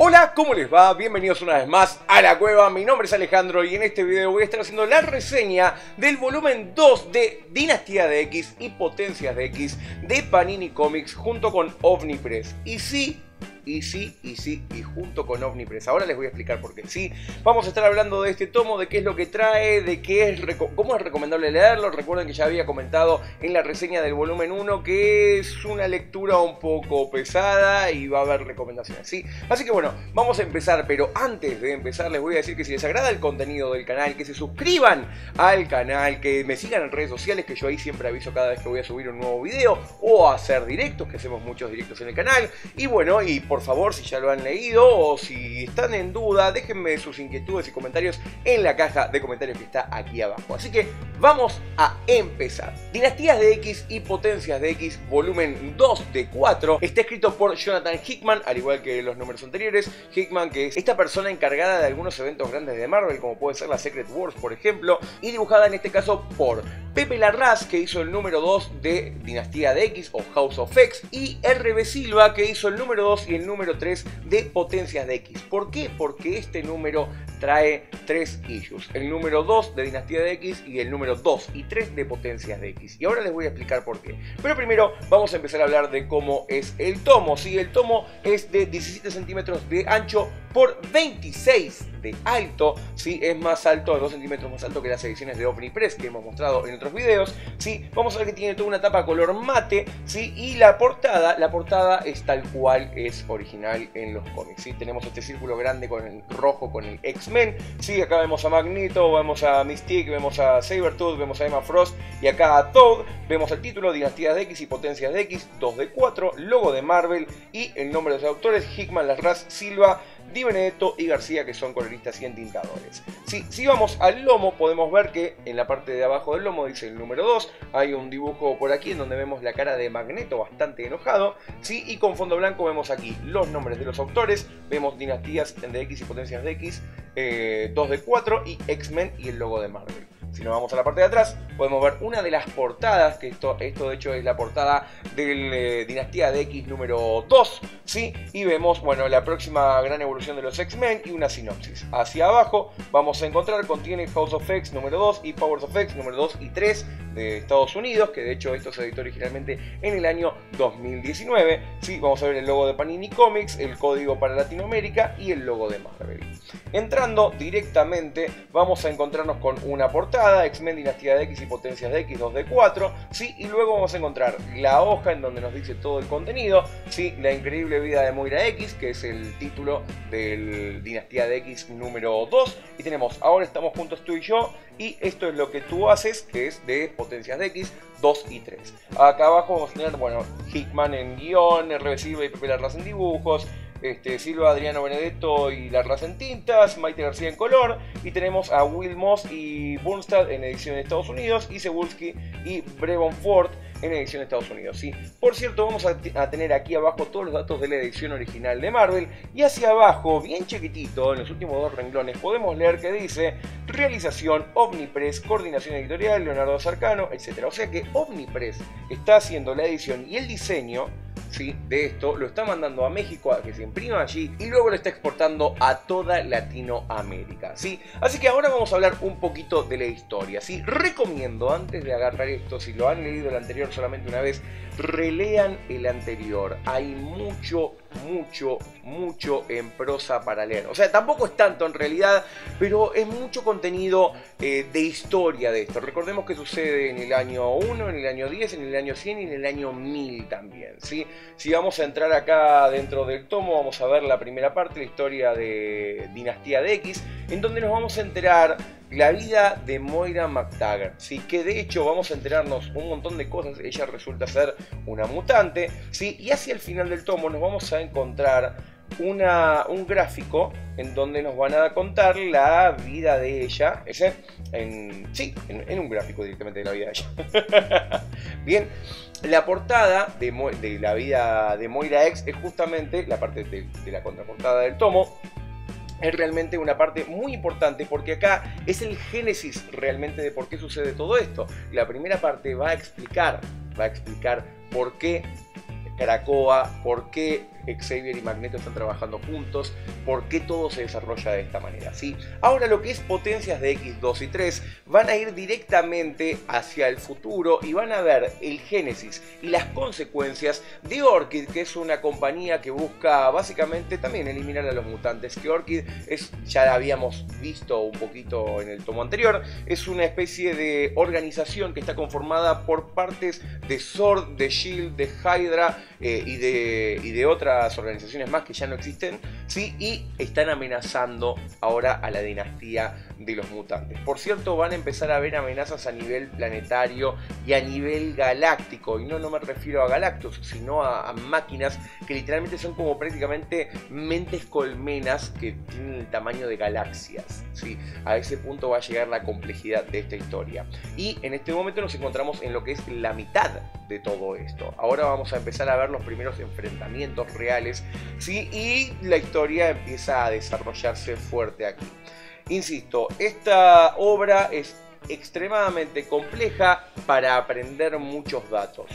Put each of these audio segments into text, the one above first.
Hola, ¿cómo les va? Bienvenidos una vez más a la cueva, mi nombre es Alejandro y en este video voy a estar haciendo la reseña del volumen 2 de Dinastía de X y Potencias de X de Panini Comics junto con Omnipress. Y sí, y sí, y sí, y junto con Omnipress. Ahora les voy a explicar por qué. Sí, vamos a estar hablando de este tomo, de qué es lo que trae, de qué es cómo es recomendable leerlo. Recuerden que ya había comentado en la reseña del volumen 1 que es una lectura un poco pesada y va a haber recomendaciones. Sí, así que bueno, vamos a empezar, pero antes de empezar les voy a decir que si les agrada el contenido del canal, que se suscriban al canal, que me sigan en redes sociales, que yo ahí siempre aviso cada vez que voy a subir un nuevo video o hacer directos, que hacemos muchos directos en el canal. Y bueno, y por por favor, si ya lo han leído o si están en duda, déjenme sus inquietudes y comentarios en la caja de comentarios que está aquí abajo. Así que vamos a empezar. Dinastías de X y Potencias de X, volumen 2 de 4, está escrito por Jonathan Hickman, al igual que los números anteriores. Hickman, que es esta persona encargada de algunos eventos grandes de Marvel, como puede ser la Secret Wars, por ejemplo, y dibujada en este caso por Pepe Larraz, que hizo el número 2 de Dinastía de X o House of X, y RB Silva, que hizo el número 2 y el número 3 de potencias de X. ¿Por qué? Porque este número trae tres issues. El número 2 de Dinastía de X y el número 2 y 3 de potencias de X. Y ahora les voy a explicar por qué. Pero primero vamos a empezar a hablar de cómo es el tomo. Si el tomo es de 17 centímetros de ancho por 26 de alto, ¿sí? es más alto, 2 centímetros más alto que las ediciones de Omnipress que hemos mostrado en otros videos. ¿sí? Vamos a ver que tiene toda una tapa color mate ¿sí? y la portada, la portada es tal cual es original en los cómics. ¿sí? Tenemos este círculo grande con el rojo con el X-Men, ¿sí? acá vemos a Magneto, vemos a Mystique, vemos a Sabertooth, vemos a Emma Frost y acá a Toad, vemos el título Dinastías de X y Potencias de X, 2 de 4, logo de Marvel y el nombre de los autores, Hickman, Larraz, Silva, Di Benedetto y García, que son coloristas y entintadores. Si, vamos al lomo, podemos ver que en la parte de abajo del lomo dice el número 2, hay un dibujo por aquí en donde vemos la cara de Magneto bastante enojado, ¿sí? y con fondo blanco vemos aquí los nombres de los autores, vemos dinastías de X y potencias de X, 2 eh, de 4 y X-Men y el logo de Marvel. Si nos vamos a la parte de atrás, podemos ver una de las portadas, que esto, esto de hecho es la portada de eh, Dinastía de X número 2, ¿sí? Y vemos, bueno, la próxima gran evolución de los X-Men y una sinopsis. Hacia abajo vamos a encontrar, contiene House of X número 2 y Powers of X número 2 y 3 de Estados Unidos, que de hecho esto se editó originalmente en el año 2019. ¿sí? Vamos a ver el logo de Panini Comics, el código para Latinoamérica y el logo de Marvel. Entrando directamente vamos a encontrarnos con una portada, X-Men Dinastía de X y Potencias de X 2 de 4, ¿sí? y luego vamos a encontrar la hoja en donde nos dice todo el contenido, ¿sí? la increíble vida de Moira X, que es el título del Dinastía de X número 2, y tenemos Ahora estamos juntos tú y yo, y esto es lo que tú haces, que es de Potencias de X 2 y 3. Acá abajo vamos a tener, bueno, Hickman en guion, Reversible y Pepe Larraz en dibujos, este, Silva Adriano Benedetto y La Raza en tintas, Maite García en color, y tenemos a Will Moss y Burnstad en edición de Estados Unidos, y Cebulski y Brevon Ford en edición de Estados Unidos. ¿sí? Por cierto, vamos a, tener aquí abajo todos los datos de la edición original de Marvel, y hacia abajo, bien chiquitito, en los últimos dos renglones, podemos leer que dice realización Omnipress, coordinación editorial, Leonardo Sarcano, etc. O sea que Omnipress está haciendo la edición y el diseño de esto, lo está mandando a México a que se imprima allí y luego lo está exportando a toda Latinoamérica. ¿sí? Así que ahora vamos a hablar un poquito de la historia. ¿sí? Recomiendo, antes de agarrar esto, si lo han leído el anterior solamente una vez, relean el anterior. Hay mucho, mucho, mucho en prosa para leer. O sea, tampoco es tanto en realidad, pero es mucho contenido eh, de historia de esto. Recordemos que sucede en el año 1, en el año 10, en el año 100 y en el año 1000 también. ¿sí? Si vamos a entrar acá dentro del tomo, vamos a ver la primera parte, la historia de Dinastía de X, en donde nos vamos a enterar la vida de Moira McTaggart, ¿sí? que de hecho vamos a enterarnos un montón de cosas, ella resulta ser una mutante, ¿sí? y hacia el final del tomo nos vamos a encontrar una, un gráfico en donde nos van a contar la vida de ella, ese, sí, en, un gráfico directamente de la vida de ella. Bien, la portada de, la vida de Moira X es justamente la parte de, de la contraportada del tomo, es realmente una parte muy importante porque acá es el génesis realmente de por qué sucede todo esto. La primera parte va a explicar, va a explicar por qué Caracoa, por qué Xavier y Magneto están trabajando juntos, por qué todo se desarrolla de esta manera. ¿sí? Ahora lo que es potencias de X2 y 3 van a ir directamente hacia el futuro y van a ver el génesis y las consecuencias de Orchid, que es una compañía que busca básicamente también eliminar a los mutantes, que Orchid es, ya habíamos visto un poquito en el tomo anterior, es una especie de organización que está conformada por partes de Sword, de Shield, de Hydra eh, y, de, y de organizaciones más que ya no existen, ¿sí? y están amenazando ahora a la dinastía de los mutantes. Por cierto, van a empezar a haber amenazas a nivel planetario y a nivel galáctico, y no, no me refiero a Galactus, sino a, máquinas que literalmente son como prácticamente mentes colmenas que tienen el tamaño de galaxias. ¿sí? A ese punto va a llegar la complejidad de esta historia. Y en este momento nos encontramos en lo que es la mitad de todo esto. Ahora vamos a empezar a ver los primeros enfrentamientos reales, ¿sí? y la historia empieza a desarrollarse fuerte aquí. Insisto, esta obra es extremadamente compleja para aprender muchos datos.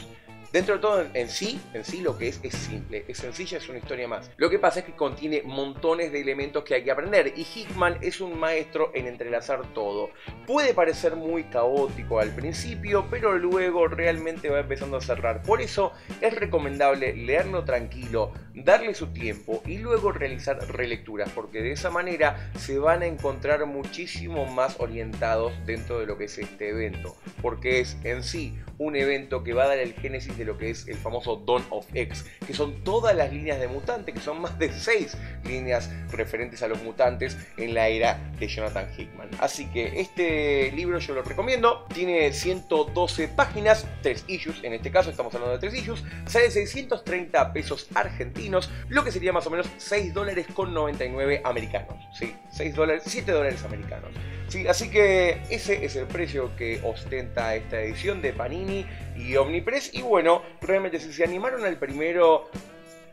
Dentro de todo, en sí, en sí lo que es es simple, es sencilla, es una historia más. Lo que pasa es que contiene montones de elementos que hay que aprender y Hickman es un maestro en entrelazar todo. Puede parecer muy caótico al principio, pero luego realmente va empezando a cerrar. Por eso es recomendable leerlo tranquilo, darle su tiempo y luego realizar relecturas, porque de esa manera se van a encontrar muchísimo más orientados dentro de lo que es este evento, porque es en sí un evento que va a dar el génesis lo que es el famoso Dawn of X, que son todas las líneas de mutante, que son más de 6 líneas referentes a los mutantes en la era de Jonathan Hickman. Así que este libro yo lo recomiendo, tiene 112 páginas, 3 issues, en este caso estamos hablando de 3 issues, sale 630 pesos argentinos, lo que sería más o menos 6 dólares con 99 americanos, ¿sí? 6 dólares, 7 dólares americanos. Sí, así que ese es el precio que ostenta esta edición de Panini y Omnipress. Y bueno, realmente si se animaron al primero,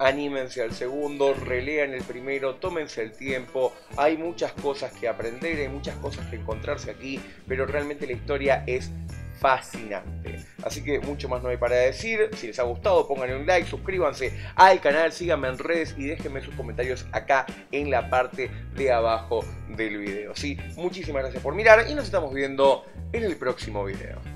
anímense al segundo, relean el primero, tómense el tiempo. Hay muchas cosas que aprender, hay muchas cosas que encontrarse aquí, pero realmente la historia es fascinante. Así que mucho más no hay para decir. Si les ha gustado, pónganle un like, suscríbanse al canal, síganme en redes y déjenme sus comentarios acá en la parte de abajo del video. ¿sí? Muchísimas gracias por mirar y nos estamos viendo en el próximo video.